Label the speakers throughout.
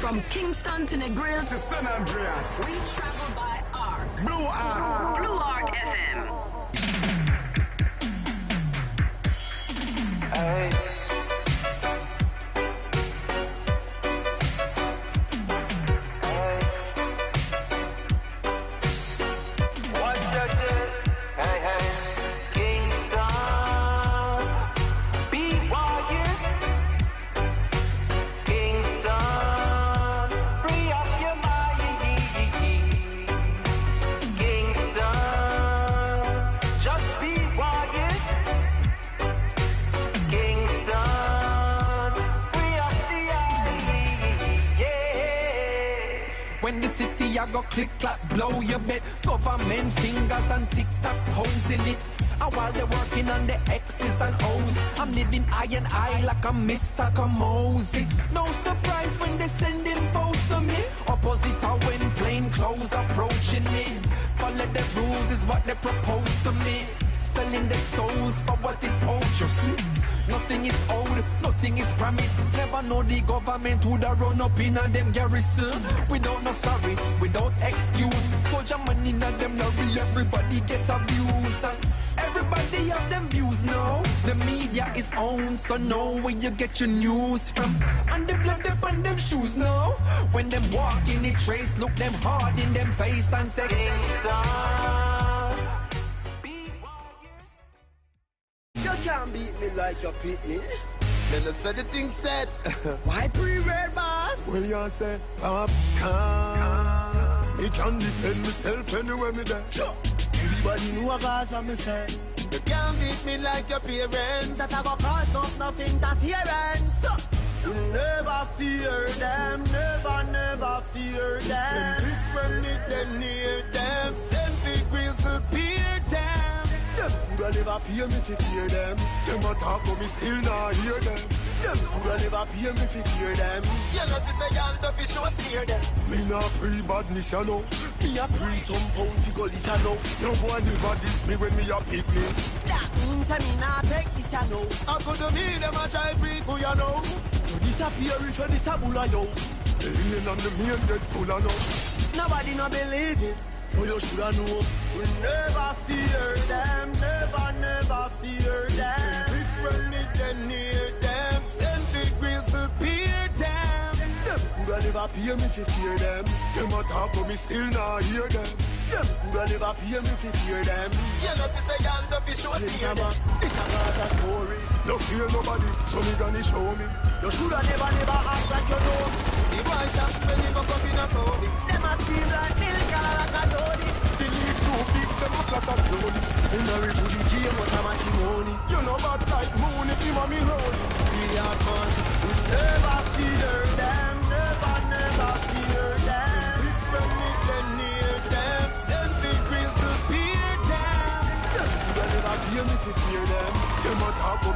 Speaker 1: From Kingston to Negril
Speaker 2: to San Andreas.
Speaker 1: We travel by Ark.
Speaker 2: Blue Ark.
Speaker 1: Blue Ark FM.
Speaker 3: Go click clap, blow your bet. Government fingers and tick tock posing it. And while they're working on the X's and O's, I'm living eye and eye like a Mr. Kamosi. No surprise when they send post to me. Opposite of when plain clothes approaching me. Follow the rules is what they propose to me. Selling their souls for what is see. Nothing is owed, nothing is promised. Never know the government would have run up in a them garrison. Without no sorry, without excuse. Soldier money in them lorry, everybody get abused. And everybody have them views now. The media is owned, so know where you get your news from. And the blood up on them shoes now. When them walk in the trace, look them hard in them face and say,
Speaker 4: can't beat me like you beat me.
Speaker 5: Then I said the thing set.
Speaker 4: Why pre-red boss?
Speaker 5: Well, you say Popcaan. Me can defend myself anywhere me there.
Speaker 4: Everybody know what cause me say.
Speaker 5: You can't beat me like your parents.
Speaker 4: That I go cause not enough interference. You never fear them, never, never fear them.
Speaker 5: This when it near them,
Speaker 4: pay me to fear them.
Speaker 5: Them a talk but me still not hear them.
Speaker 4: Them coulda never pay me to fear them.
Speaker 5: You know, see say y'all don't be sure steer them. Me not pre badness, you know.
Speaker 4: Me a pre some pound fi go you know.
Speaker 5: No boy never diss me when me a pick me.
Speaker 4: That means I me not take this, you know.
Speaker 5: I coulda me them a try free for you know.
Speaker 4: You disappear if you disabula yo.
Speaker 5: The lane and the main dead full of no.
Speaker 4: Nobody no believe it. But you shoulda know We never fear them Never, never pay me to fear them.
Speaker 5: Them a talk but me still not hear them.
Speaker 4: Them coulda never pay me to fear them.
Speaker 5: You know see say don't be sure steer them
Speaker 4: This a Gaza story.
Speaker 5: No fear nobody So me gonna show me.
Speaker 4: You shoulda never, never act like you know
Speaker 5: The boy shot he go up in a
Speaker 4: Them a scream like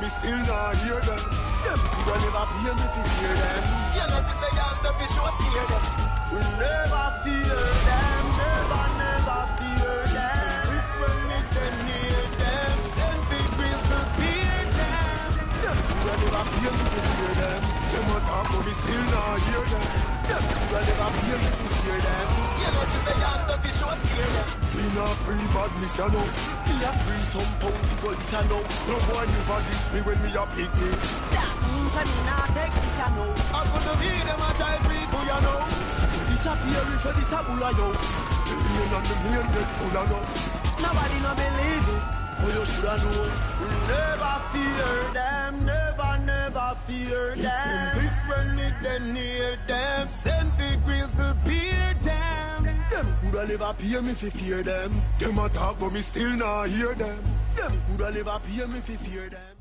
Speaker 5: me still not hear them.
Speaker 4: Them coulda never pay me to fear them.
Speaker 5: You know see say y'all don't be sure steer them.
Speaker 4: We never fear
Speaker 5: not free badness you know.
Speaker 4: Me a free some pound to go lit, you know.
Speaker 5: No boy never diss me when me a pick me
Speaker 4: That means I me not take this, you know.
Speaker 5: I could be them a free for you know.
Speaker 4: You disappear if you disabula, yo
Speaker 5: The lane and the main dead full of no
Speaker 4: Nobody no believe it. But you shoulda know. Never fear them Never, never fear them.
Speaker 5: This when it then near them Send
Speaker 4: Coulda never pay me fi fear them.
Speaker 5: Them a talk but me still not hear them.
Speaker 4: Them coulda never pay me fi fear them